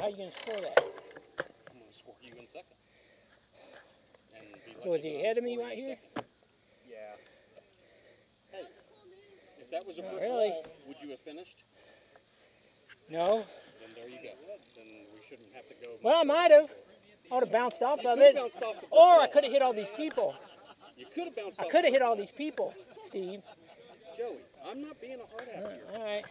How are you gonna score that? I'm gonna score you in second. And So is he ahead of me right here? second. Yeah. Hey, if that was a really. would you have finished? No. Then there you go. Then we shouldn't have to go. Well, I might have. I would have bounced off You of it. off or Or I could have hit all these people. You could have bounced I could have hit all these people, Steve. Joey, I'm not being a hard ass here. All right.